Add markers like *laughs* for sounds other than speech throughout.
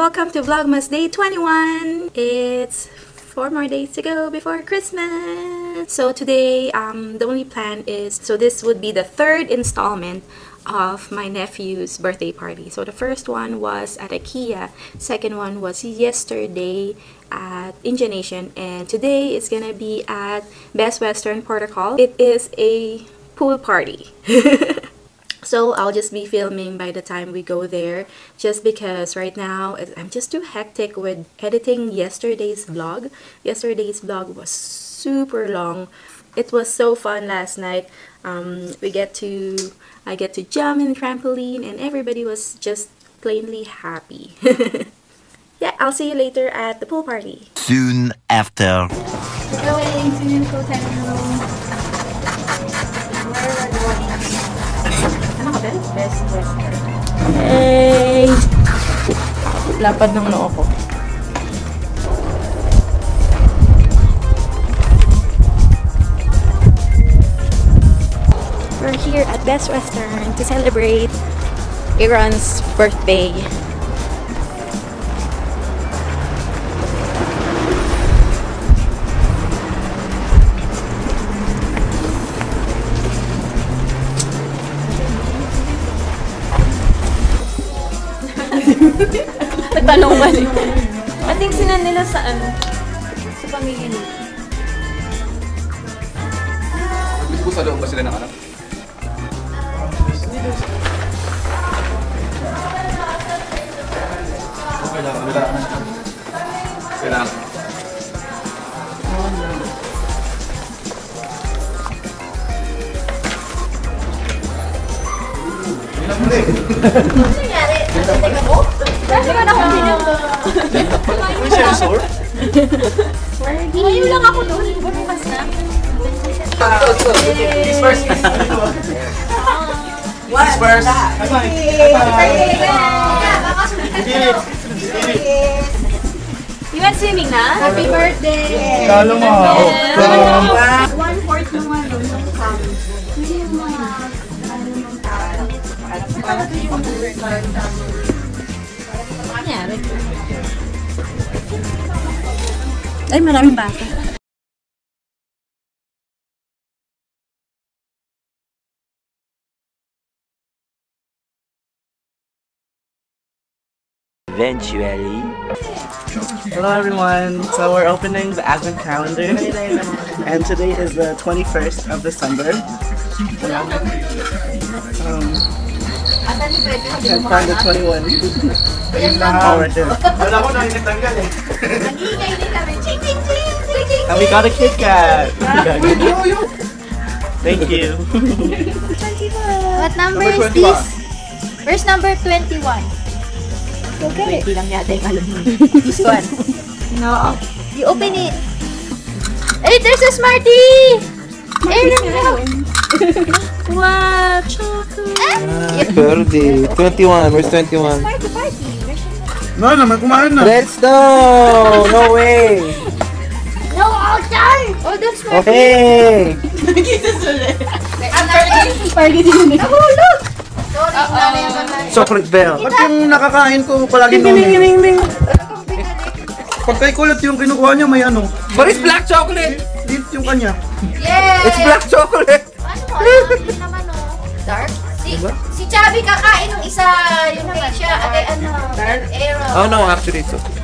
welcome to Vlogmas Day 21. It's four more days to go before Christmas. So today, um, the only plan is, so this would be the third installment of my nephew's birthday party. So the first one was at IKEA, second one was yesterday at Ingenation, and today is gonna be at Best Western Protocol. It is a pool party. *laughs* So I'll just be filming by the time we go there just because right now I'm just too hectic with editing yesterday's vlog. Yesterday's vlog was super long. It was so fun last night. Um, we get to, I get to jump in trampoline and everybody was just plainly happy. *laughs* yeah, I'll see you later at the pool party. Soon after. We're going to hotel room. Best Western. Hey! Lapad ng noo ko. We're here at Best Western to celebrate Aaron's birthday. Nagtanong mali. I think sinan nila sa ano? Sa pamilya nila. Miss po sa loob ba sila ng anak? Kailangan, kailangan. Kailangan. Ngayon lang ako doon. Bukas na. This first. This first. You went swimming na? Happy birthday! Kalo mo. One-fourth ng ano, yung cam. Hindi yung mga, ano, yung tao. Parang yung Nangyari. Ay, maraming bata. Eventually. Hello everyone. So we're opening the Advent calendar, and today is the 21st of December. Yeah. Um, can't find the 21. oh, And we got a Kit Kat. *laughs* Thank you. What number is Number 21. this? Where's number 21? Okay. Hindi lang yata *laughs* yung alam mo. This one. No. You open it. Hey, there's a Smartie! Hey, look! Wow! Chocolate! Birthday. 21. Where's 21? Party, party. No, naman kumain na. Let's go! No way! No, done! Oh, that's Smartie. Hey! Oh, look! Chocolate bell. Ba't yung nakakain ko palagi ding, ding, ding, ding. Pag kay kulot yung kinukuha niya may ano. But it's black chocolate! Lit yung kanya. Yeah! It's black chocolate! Ano mo? Ano naman, oh? Dark? Si, si Chubby kakain ng isa, yung cake siya, at ano, Aaron. Oh no, actually it's okay.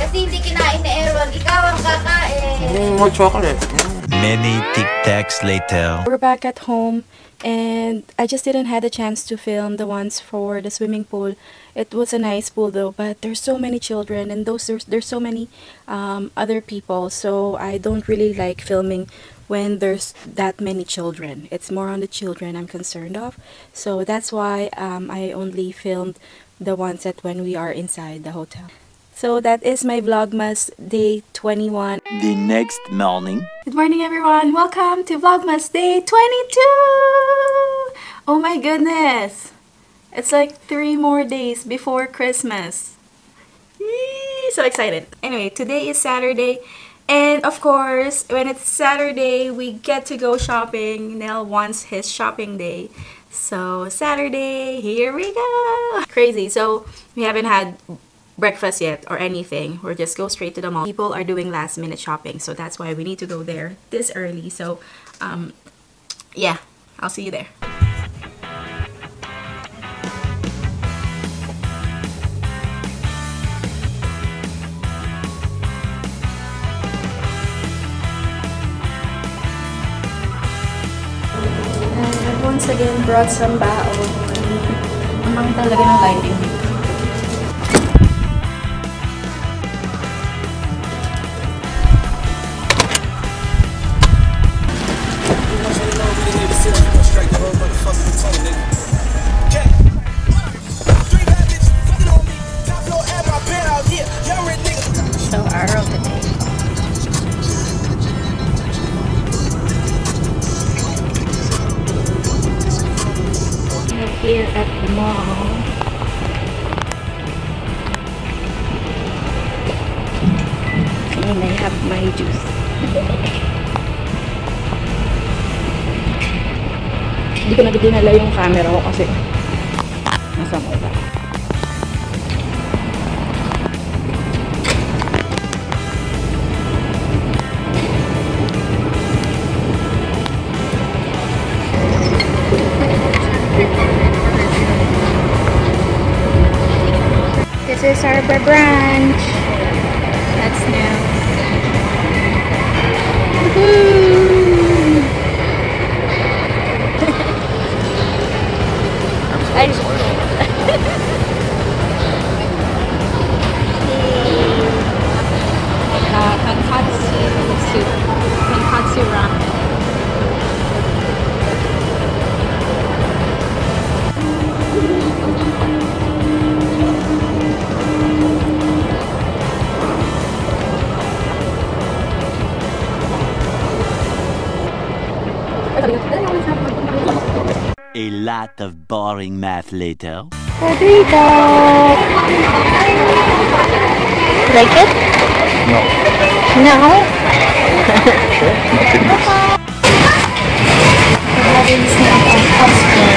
Kasi hindi kinain ni Aaron, ikaw ang kakain. Mm, more chocolate. Many tic tacs later. We're back at home and I just didn't had a chance to film the ones for the swimming pool. It was a nice pool though, but there's so many children and those there's, there's so many um, other people, so I don't really like filming when there's that many children. It's more on the children I'm concerned of. So that's why um, I only filmed the ones that when we are inside the hotel. So that is my Vlogmas day 21. The next morning. Good morning, everyone. Welcome to Vlogmas Day 22. Oh my goodness. It's like three more days before Christmas. Yee, So excited. Anyway, today is Saturday. And of course, when it's Saturday, we get to go shopping. Nell wants his shopping day. So Saturday, here we go. Crazy. So we haven't had breakfast yet or anything. We're just go straight to the mall. People are doing last minute shopping, so that's why we need to go there this early. So um yeah, I'll see you there. Once again brought some baon. Amang talaga ng lighting dito. At the mall. And I have my juice. Hindi ko na yung camera ko kasi nasa mall This is our branch. That's new. uh, *laughs* A lot of boring math later. Rodrigo! Like it? No. No? Having snack on Costco.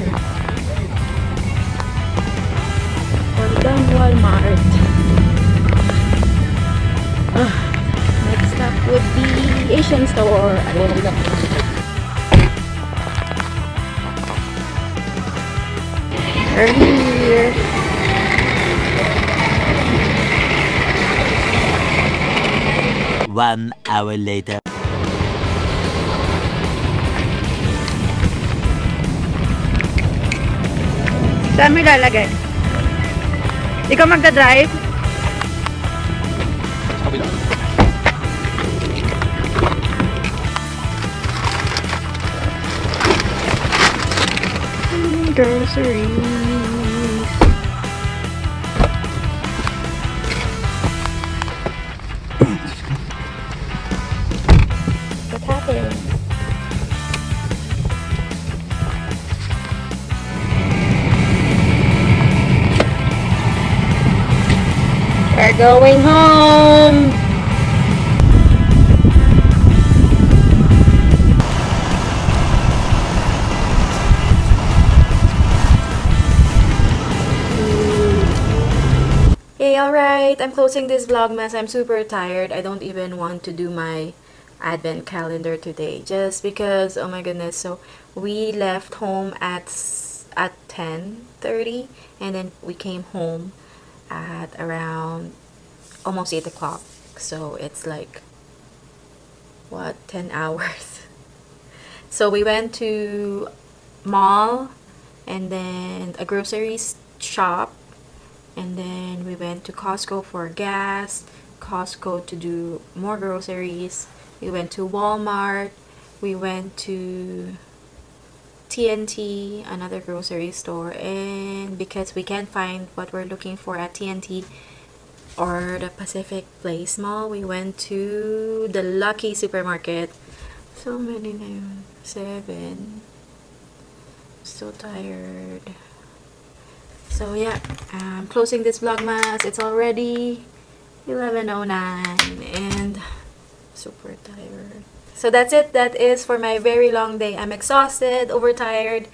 Yummy. Gordon Walmart. Ah, next up would be Asian store. Earlier. One hour later. Saan mo ilalagay? Ikaw magdadrive? Groceries. What going home. Hey, alright. I'm closing this vlogmas. I'm super tired. I don't even want to do my advent calendar today just because oh my goodness so we left home at at 10:30 and then we came home at around almost 8 o'clock so it's like what 10 *laughs* hours. So we went to mall and then a grocery shop and then we went to Costco for gas Costco to do more groceries we went to Walmart we went to T&T, another grocery store, and because we can't find what we're looking for at T&T or the Pacific Place Mall, we went to the Lucky Supermarket. So many na yun. Seven. So tired. So yeah, I'm closing this vlogmas. It's already 11.09 and super tired. So that's it. That is for my very long day. I'm exhausted, overtired,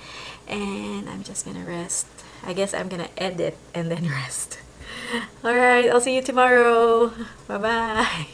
and I'm just gonna rest. I guess I'm gonna edit and then *laughs* rest. Alright, I'll see you tomorrow. Bye-bye.